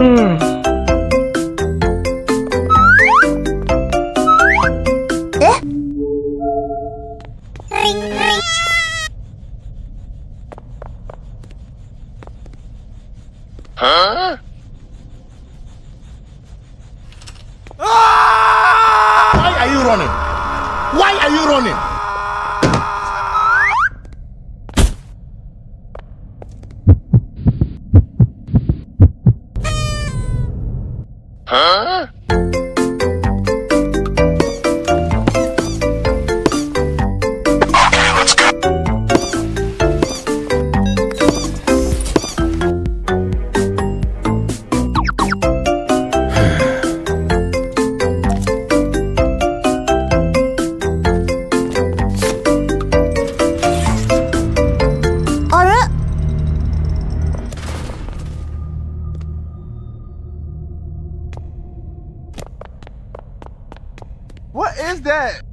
嗯。嗯 that?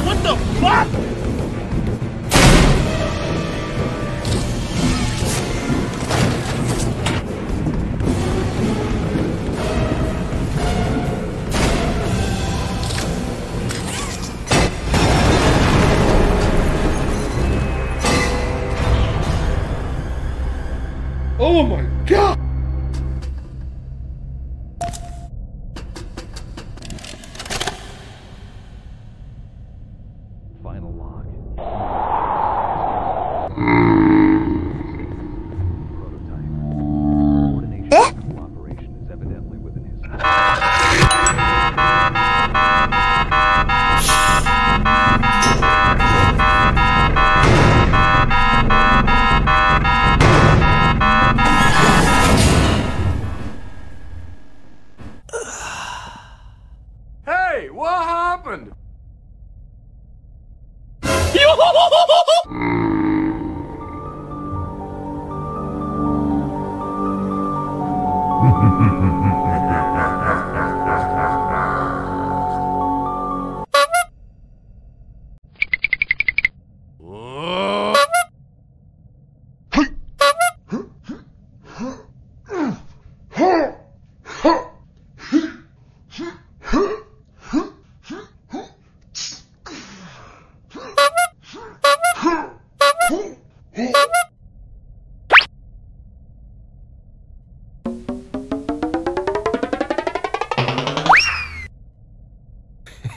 What the fuck? happened?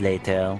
later.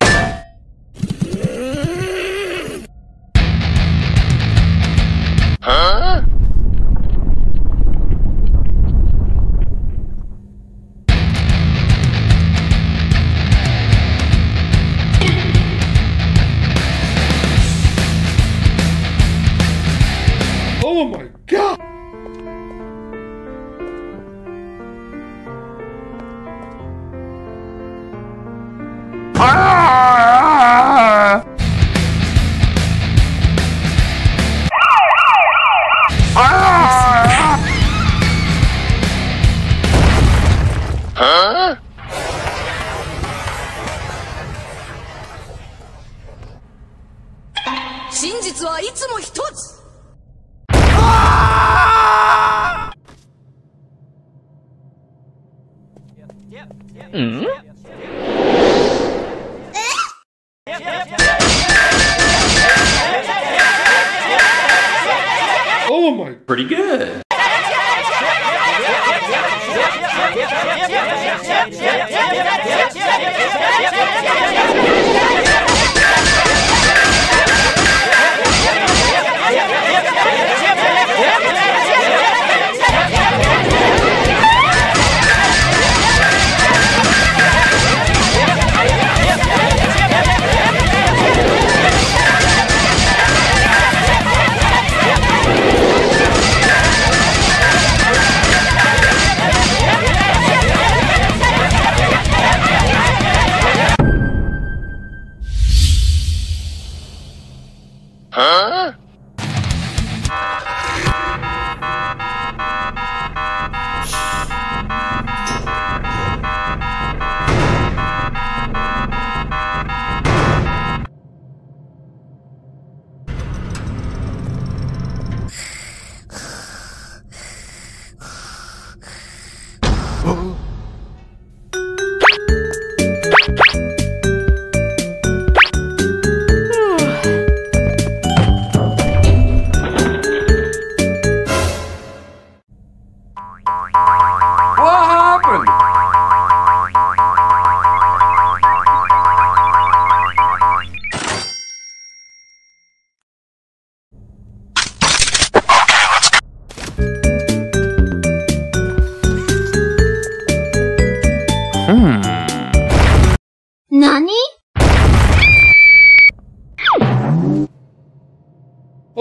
Oh my Pretty good.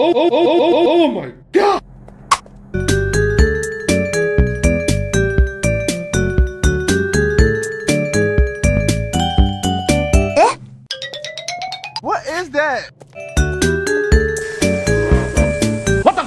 Oh, oh, oh, oh, oh, oh my god! What is that? What the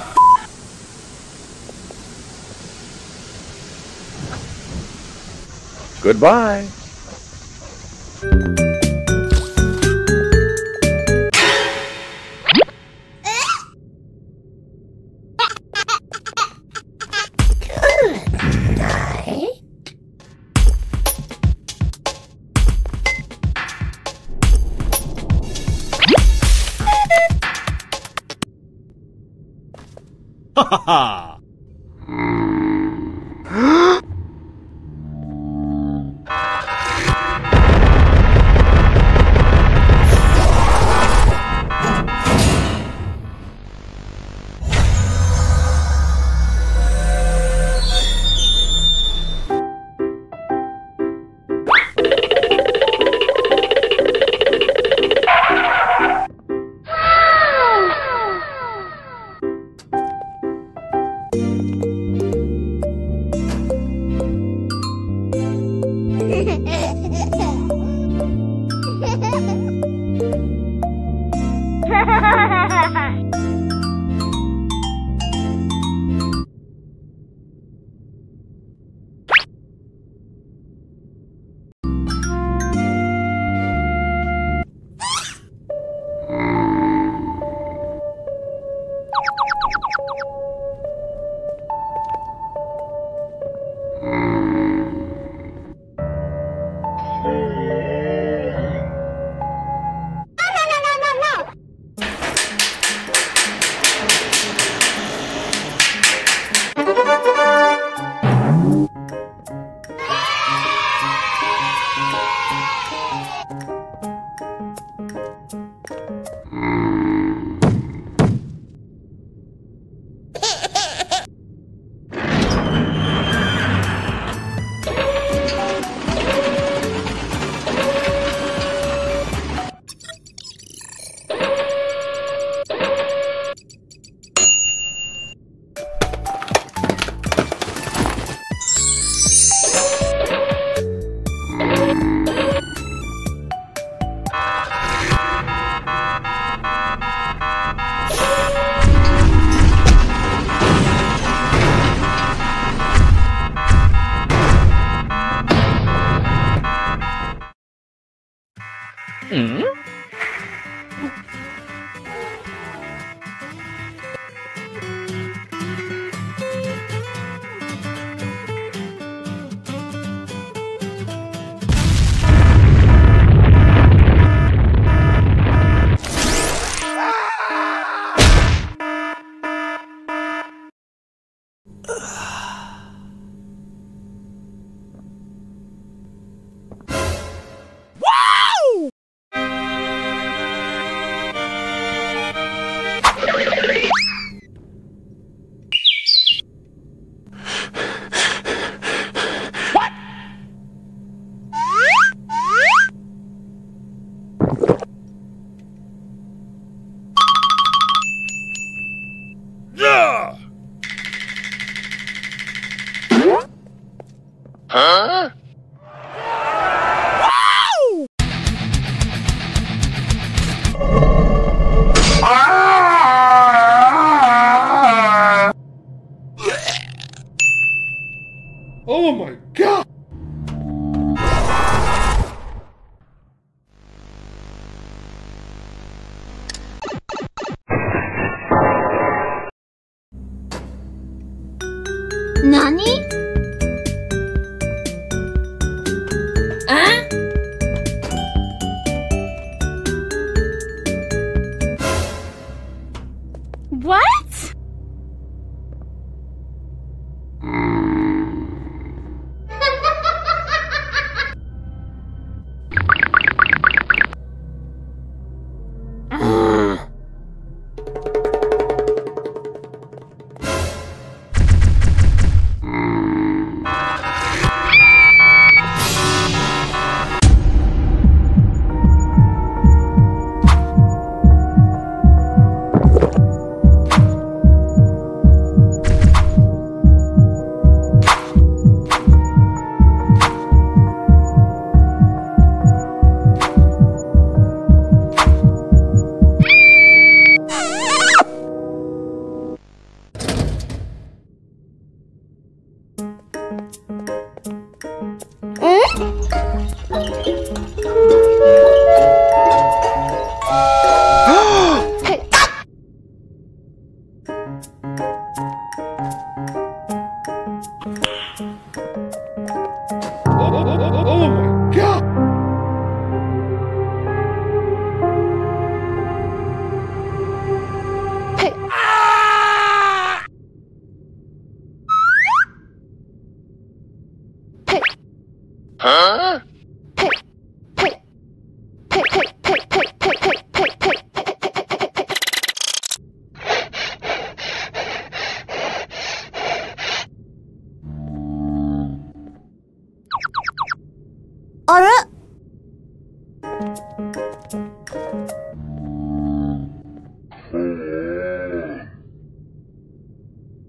Oh my god!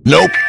Nope.